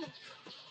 Yeah.